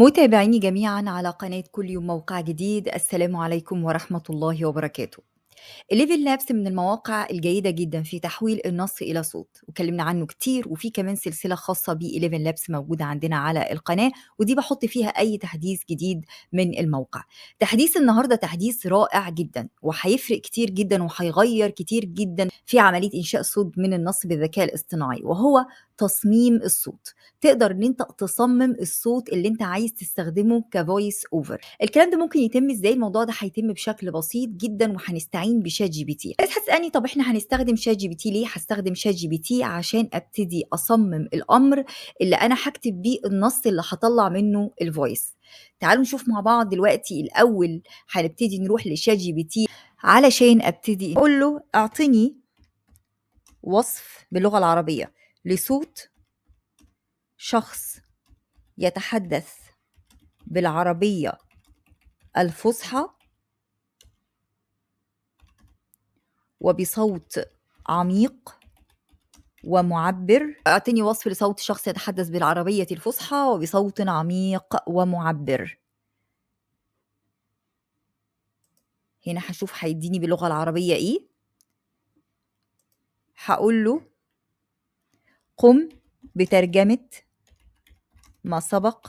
متابعيني جميعا على قناة كل يوم موقع جديد. السلام عليكم ورحمة الله وبركاته. الليفل لابس من المواقع الجيدة جدا في تحويل النص إلى صوت. وكلمنا عنه كتير وفي كمان سلسلة خاصة ب 11 لابس موجودة عندنا على القناة ودي بحط فيها أي تحديث جديد من الموقع. تحديث النهاردة تحديث رائع جدا وهيفرق كتير جدا وهيغير كتير جدا في عملية إنشاء صوت من النص بالذكاء الاصطناعي. وهو تصميم الصوت. تقدر إن أنت تصمم الصوت اللي أنت عايز تستخدمه ك voice over الكلام ده ممكن يتم إزاي؟ الموضوع ده هيتم بشكل بسيط جدا وهنستعين بشات جي بي تي هتسالني طب إحنا هنستخدم شات جي بي تي ليه؟ هستخدم شات جي بي تي عشان أبتدي أصمم الأمر اللي أنا هكتب بيه النص اللي هطلع منه ال voice تعالوا نشوف مع بعض دلوقتي الأول هنبتدي نروح لشات جي بي تي علشان أبتدي أقول له اعطني وصف باللغة العربية. لصوت شخص يتحدث بالعربية الفصحى وبصوت عميق ومعبر. اعطني وصف لصوت شخص يتحدث بالعربية الفصحى وبصوت عميق ومعبر. هنا هشوف هيديني باللغة العربية إيه. هقول له قم بترجمة ما سبق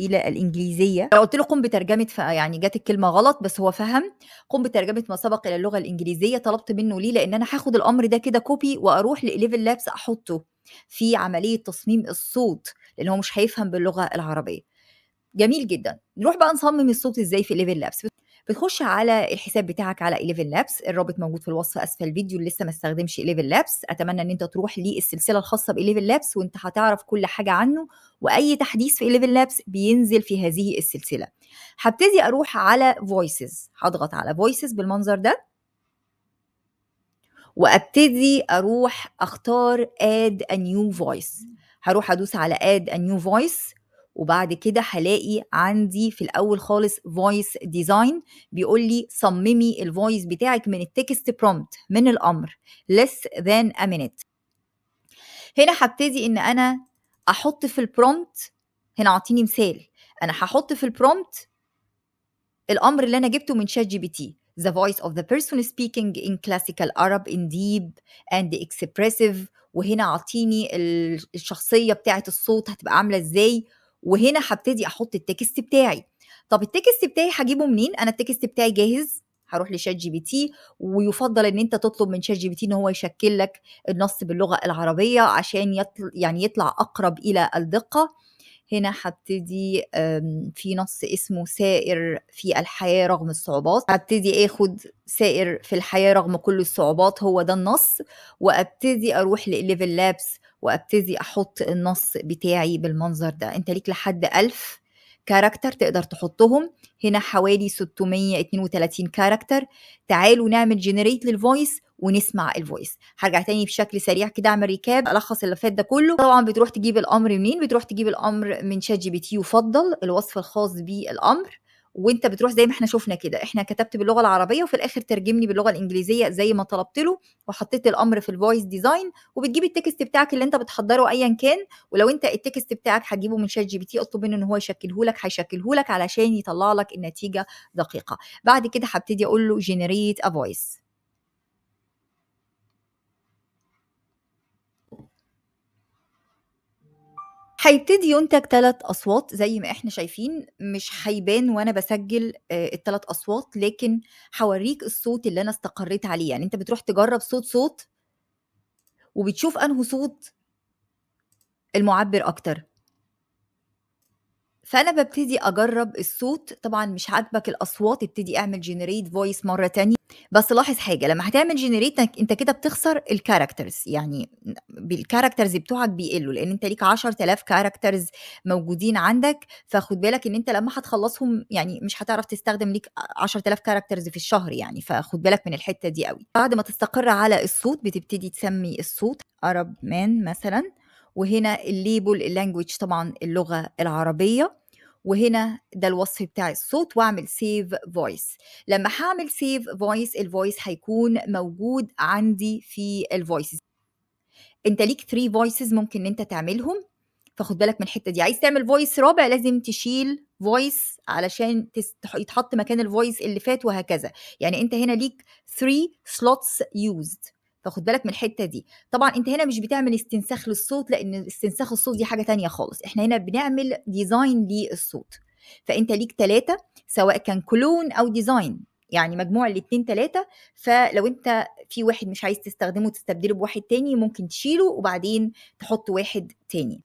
إلى الإنجليزية. لو قلت له قم بترجمة يعني جت الكلمة غلط بس هو فهم. قم بترجمة ما سبق إلى اللغة الإنجليزية. طلبت منه ليه؟ لأن أنا هاخد الأمر ده كده copy وأروح ل ElevenLabs أحطه في عملية تصميم الصوت لأن هو مش هيفهم باللغة العربية. جميل جدا. نروح بقى نصمم الصوت إزاي في ElevenLabs بتخش على الحساب بتاعك على ElevenLabs الرابط موجود في الوصف أسفل الفيديو اللي لسه ما استخدمش ElevenLabs أتمنى إن أنت تروح للسلسلة الخاصة ب ElevenLabs وأنت هتعرف كل حاجة عنه وأي تحديث في ElevenLabs بينزل في هذه السلسلة. هبتدي أروح على voices هضغط على voices بالمنظر ده. وأبتدي أروح أختار add a new voice هروح أدوس على add a new voice وبعد كده هلاقي عندي في الأول خالص voice design بيقول لي صممي ال voice بتاعك من ال text prompt من الأمر less than a minute. هنا هبتدي إن أنا أحط في ال prompt هنا أعطيني مثال أنا هحط في ال prompt الأمر اللي أنا جبته من شات جي بي تي the voice of the person speaking in classical Arab in deep and expressive وهنا أعطيني الشخصية بتاعه الصوت هتبقى عاملة إزاي وهنا هبتدي أحط ال text بتاعي. طب ال text بتاعي هجيبه منين؟ أنا ال text بتاعي جاهز. هروح لشات جي بي تي ويفضل إن أنت تطلب من شات جي بي تي إن هو يشكل لك النص باللغة العربية عشان يطل يعني يطلع أقرب إلى الدقة. هنا هبتدي في نص اسمه سائر في الحياة رغم الصعوبات. هبتدي آخد سائر في الحياة رغم كل الصعوبات هو ده النص. وأبتدي أروح ل ElevenLabs وابتدي أحط النص بتاعي بالمنظر ده. انت ليك لحد ألف character تقدر تحطهم. هنا حوالي 632 character. تعالوا نعمل generate لل voice ونسمع ال voice هرجع تاني بشكل سريع كده اعمل recap ألخص اللي فات ده كله. طبعا بتروح تجيب الأمر منين؟ بتروح تجيب الأمر من شات جي بي تي يفضل. الوصف الخاص بالأمر. وانت بتروح زي ما إحنا شفنا كده إحنا كتبت باللغة العربية وفي الآخر ترجمني باللغة الإنجليزية زي ما طلبت له وحطيت الأمر في ال voice design وبتجيب ال text بتاعك اللي انت بتحضره ايا كان ولو انت ال text بتاعك هتجيبه من شات جي بي تي اطلب منه إن هو يشكله لك هيشكله لك علشان يطلع لك النتيجة دقيقة. بعد كده هبتدي أقول له generate a voice هيبتدي ينتج ثلاث أصوات زي ما إحنا شايفين. مش هيبان وأنا بسجل الثلاث أصوات لكن هوريك الصوت اللي أنا استقريت عليه. يعني أنت بتروح تجرب صوت صوت وبتشوف انه صوت المعبر أكتر. فأنا ببتدي أجرب الصوت. طبعا مش عاجبك الأصوات ابتدي أعمل generate voice مرة تانية. بس لاحظ حاجة لما هتعمل generate أنت كده بتخسر ال characters يعني بال characters بتوعك بيقلوا لأن أنت ليك 10000 characters موجودين عندك فخد بالك إن أنت لما هتخلصهم يعني مش هتعرف تستخدم ليك 10000 characters في الشهر يعني فخد بالك من الحتة دي قوي. بعد ما تستقر على الصوت بتبتدي تسمي الصوت Arab man مثلا وهنا ال label ال language طبعا اللغة العربية. وهنا ده الوصف بتاع الصوت واعمل save voice لما هعمل save voice ال voice هيكون موجود عندي في ال voices انت ليك 3 voices ممكن إن انت تعملهم. فخد بالك من الحتة دي. عايز تعمل voice رابع لازم تشيل voice علشان يتحط مكان ال voice اللي فات وهكذا. يعني انت هنا ليك 3 slots used فخد بالك من الحتة دي. طبعا أنت هنا مش بتعمل استنساخ للصوت لأن استنساخ الصوت دي حاجة تانية خالص. إحنا هنا بنعمل design للصوت. فأنت ليك ثلاثة سواء كان clone أو design يعني مجموع الاثنين ثلاثة فلو أنت في واحد مش عايز تستخدمه تستبدله بواحد تاني ممكن تشيله وبعدين تحط واحد تاني.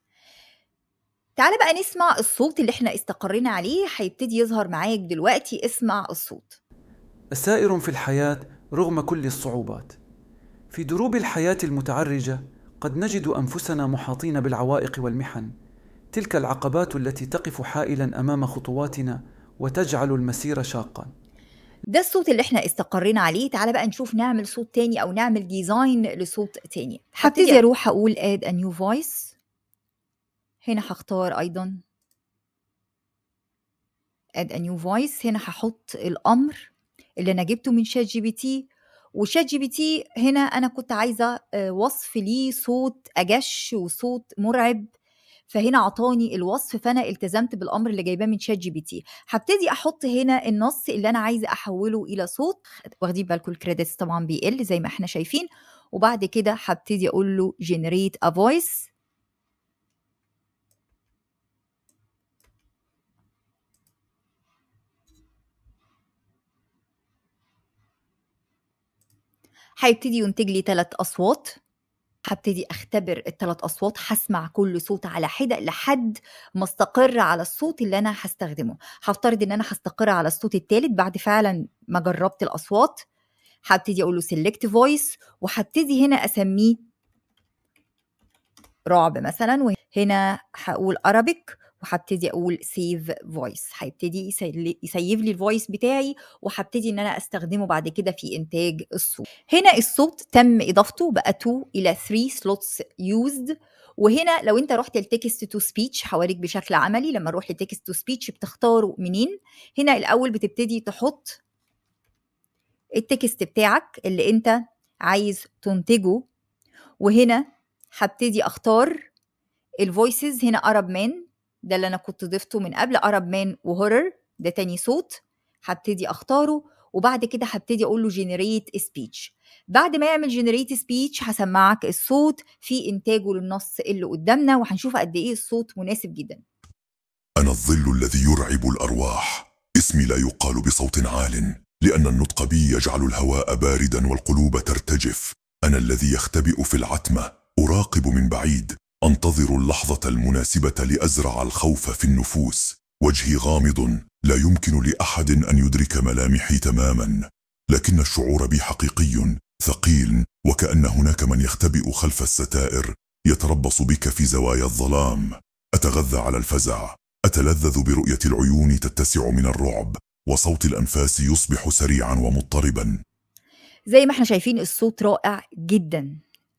تعالى بقى نسمع الصوت اللي إحنا استقرينا عليه. هيبتدي يظهر معاك دلوقتي. اسمع الصوت. سائر في الحياة رغم كل الصعوبات. في دروب الحياة المتعرجة قد نجد أنفسنا محاطين بالعوائق والمحن. تلك العقبات التي تقف حائلا أمام خطواتنا وتجعل المسير شاقا. ده الصوت اللي إحنا استقرينا عليه. تعالى بقى نشوف نعمل صوت تاني أو نعمل design لصوت تاني. هبتدي أروح أقول add a new voice. هنا هختار أيضا. add a new voice. هنا هحط الأمر اللي أنا جبته من شات جي بي تي. وشات جي بي تي هنا أنا كنت عايزة وصف ليه صوت أجش وصوت مرعب فهنا عطاني الوصف فأنا التزمت بالأمر اللي جايباه من شات جي بي تي هبتدي أحط هنا النص اللي أنا عايزة أحوله إلى صوت واخدين بالكم ال credits طبعا بيقل زي ما إحنا شايفين وبعد كده هبتدي أقول له generate a voice. هيبتدي ينتج لي ثلاث أصوات. هبتدي أختبر الثلاث أصوات هسمع كل صوت على حده لحد ما أستقر على الصوت اللي أنا هستخدمه. هفترض إن أنا هستقر على الصوت الثالث بعد فعلا ما جربت الأصوات. هبتدي أقول له select voice وهبتدي هنا أسميه رعب مثلا وهنا هقول Arabic وهبتدي أقول save voice هيبتدي ي save لي ال voice بتاعي وهبتدي إن أنا أستخدمه بعد كده في إنتاج الصوت. هنا الصوت تم إضافته بقى 2 إلى 3 slots used وهنا لو أنت رحت ال text to speech هوريك بشكل عملي لما نروح ل text to speech بتختاره منين؟ هنا الأول بتبتدي تحط ال text بتاعك اللي أنت عايز تنتجه. وهنا هبتدي أختار ال voices هنا Arab man ده اللي أنا كنت ضفته من قبل Arab man و horror ده تاني صوت هبتدي أختاره وبعد كده هبتدي أقول له generate speech بعد ما يعمل generate speech هسمعك الصوت في إنتاجه للنص اللي قدامنا وهنشوف قد إيه الصوت مناسب جدا. أنا الظل الذي يرعب الأرواح. اسمي لا يقال بصوت عال لأن النطق بي يجعل الهواء باردا والقلوب ترتجف. أنا الذي يختبئ في العتمة أراقب من بعيد. أنتظر اللحظة المناسبة لأزرع الخوف في النفوس. وجهي غامض. لا يمكن لأحد أن يدرك ملامحي تماما. لكن الشعور بي حقيقي ثقيل وكأن هناك من يختبئ خلف الستائر يتربص بك في زوايا الظلام. أتغذى على الفزع. أتلذذ برؤية العيون تتسع من الرعب. وصوت الأنفاس يصبح سريعا ومضطربا. زي ما إحنا شايفين الصوت رائع جدا.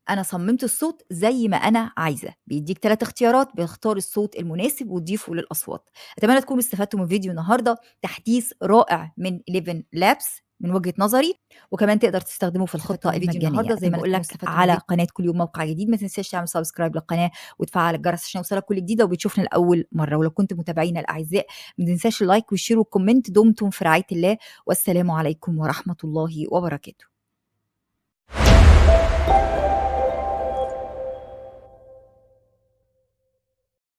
أنا صممت الصوت زي ما أنا عايزة. بيديك ثلاث اختيارات بيختار الصوت المناسب وتضيفه للأصوات. أتمنى تكونوا استفدتوا من فيديو النهارده. تحديث رائع من Elevenlabs من وجهة نظري. وكمان تقدر تستخدمه في الخطة المجانية. النهارده زي ما بقول لك على قناة كل يوم موقع جديد. ما تنساش تعمل subscribe للقناة وتفعل الجرس عشان يوصلك كل جديد. وبتشوفنا لأول مرة. ولو كنت متابعينا الأعزاء ما تنساش ال like وال share وال comment دمتم في رعاية الله. والسلام عليكم ورحمة الله وبركاته.